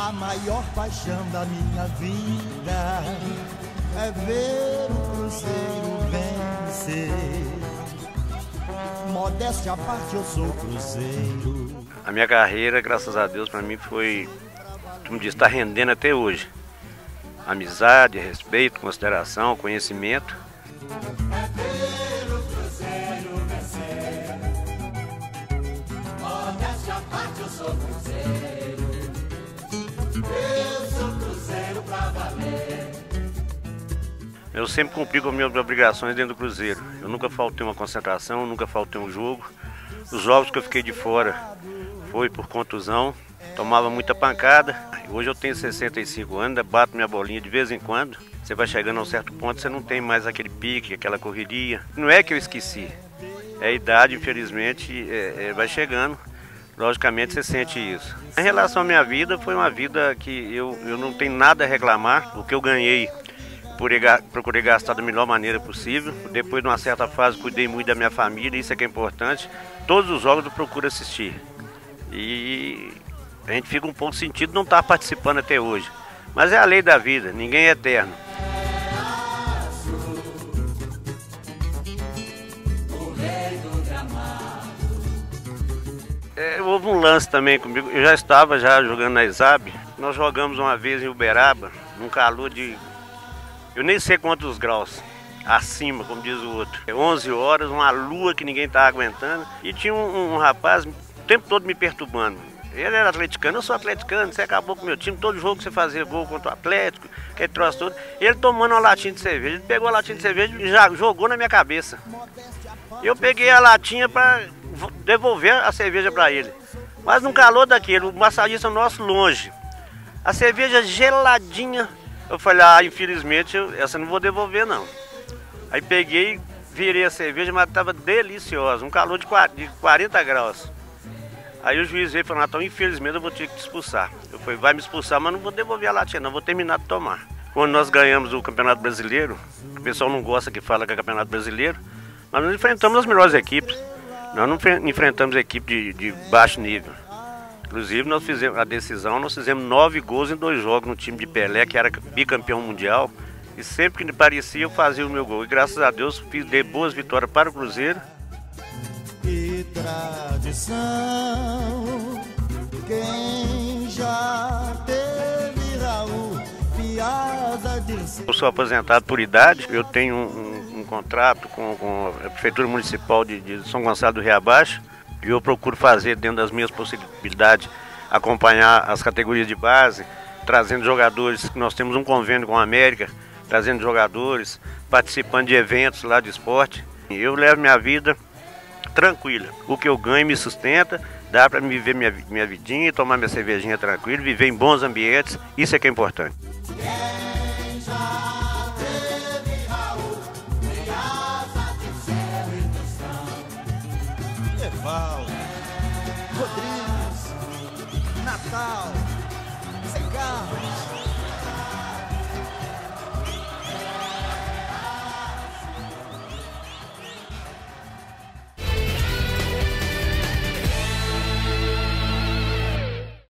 A maior paixão da minha vida é ver o Cruzeiro vencer. Modéstia à parte, eu sou Cruzeiro. A minha carreira, graças a Deus, para mim foi, como diz, está rendendo até hoje. Amizade, respeito, consideração, conhecimento. Eu sempre cumpri com as minhas obrigações dentro do Cruzeiro. Eu nunca faltei uma concentração, nunca faltei um jogo. Os jogos que eu fiquei de fora foi por contusão, tomava muita pancada. Hoje eu tenho 65 anos, bato minha bolinha de vez em quando. Você vai chegando a um certo ponto, você não tem mais aquele pique, aquela correria. Não é que eu esqueci, é a idade, infelizmente, é, é, vai chegando. Logicamente você sente isso. Em relação à minha vida, foi uma vida que eu, eu não tenho nada a reclamar. O que eu ganhei, procurei gastar da melhor maneira possível. Depois de uma certa fase, cuidei muito da minha família, isso é que é importante. Todos os jogos eu procuro assistir. E a gente fica um pouco sentido não estar participando até hoje. Mas é a lei da vida, ninguém é eterno. É, houve um lance também comigo. Eu já estava já jogando na Exab. Nós jogamos uma vez em Uberaba, num calor de. Eu nem sei quantos graus. Acima, como diz o outro. 11 horas, uma lua que ninguém estava aguentando. E tinha um, um rapaz o tempo todo me perturbando. Ele era atleticano, eu sou atleticano, você acabou com o meu time, todo jogo que você fazia gol contra o Atlético, que ele trouxe tudo. Ele tomando uma latinha de cerveja, ele pegou a latinha de cerveja e já jogou na minha cabeça. Eu peguei a latinha para devolver a cerveja para ele. Mas no calor daquele, o massagista nosso longe. A cerveja geladinha. Eu falei, ah, infelizmente essa não vou devolver não. Aí peguei, virei a cerveja, mas estava deliciosa, um calor de 40 graus. Aí o juiz veio e falou, então infelizmente eu vou ter que te expulsar. Eu falei, vai me expulsar, mas não vou devolver a latinha, não, vou terminar de tomar. Quando nós ganhamos o Campeonato Brasileiro, o pessoal não gosta que fala que é Campeonato Brasileiro, mas nós enfrentamos as melhores equipes. Nós não enfrentamos equipe de, de baixo nível. Inclusive, nós fizemos a decisão, nós fizemos nove gols em dois jogos no time de Pelé, que era bicampeão mundial. E sempre que parecia, eu fazia o meu gol. E graças a Deus, fiz de boas vitórias para o Cruzeiro. Que tradição, quem já teve Raul, piada de... Eu sou aposentado por idade, eu tenho um contrato com, com a Prefeitura Municipal de, de São Gonçalo do Rio Abaixo e eu procuro fazer dentro das minhas possibilidades acompanhar as categorias de base, trazendo jogadores, nós temos um convênio com a América, trazendo jogadores, participando de eventos lá de esporte. Eu levo minha vida tranquila. O que eu ganho me sustenta, dá para viver minha, minha vidinha, tomar minha cervejinha tranquilo, viver em bons ambientes, isso é que é importante. Rodrigues, Natal, sem.